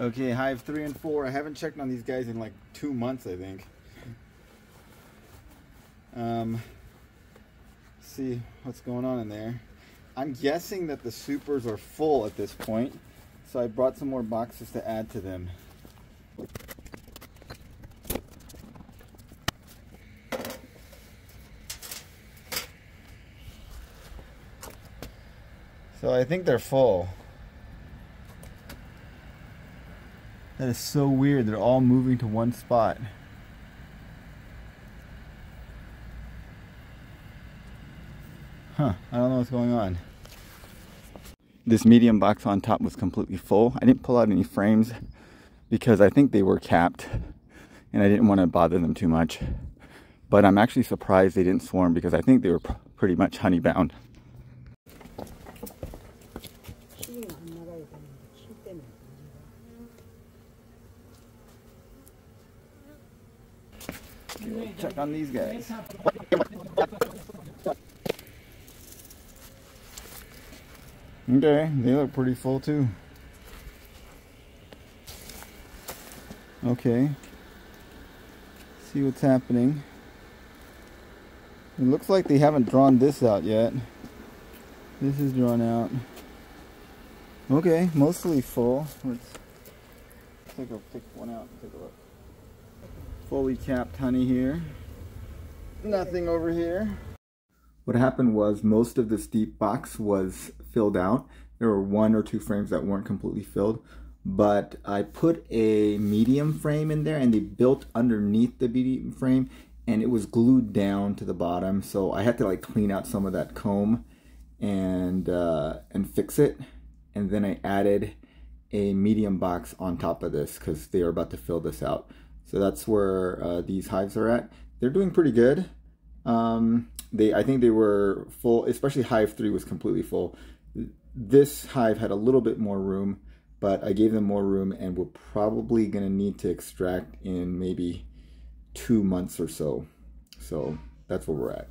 Okay, hive three and four. I haven't checked on these guys in like two months, I think. Um, see what's going on in there. I'm guessing that the supers are full at this point, so I brought some more boxes to add to them. So I think they're full. That is so weird. They're all moving to one spot. Huh, I don't know what's going on. This medium box on top was completely full. I didn't pull out any frames because I think they were capped and I didn't want to bother them too much. But I'm actually surprised they didn't swarm because I think they were pretty much honey bound. Check on these guys. Okay, they look pretty full too. Okay. See what's happening. It looks like they haven't drawn this out yet. This is drawn out. Okay, mostly full. Let's take a pick one out and take a look. Fully capped honey here. Nothing over here. What happened was most of this deep box was filled out. There were one or two frames that weren't completely filled, but I put a medium frame in there and they built underneath the medium frame and it was glued down to the bottom. So I had to like clean out some of that comb and, uh, and fix it. And then I added a medium box on top of this because they are about to fill this out. So that's where uh, these hives are at. They're doing pretty good. Um, they I think they were full, especially hive three was completely full. This hive had a little bit more room, but I gave them more room and we're probably gonna need to extract in maybe two months or so. So that's where we're at.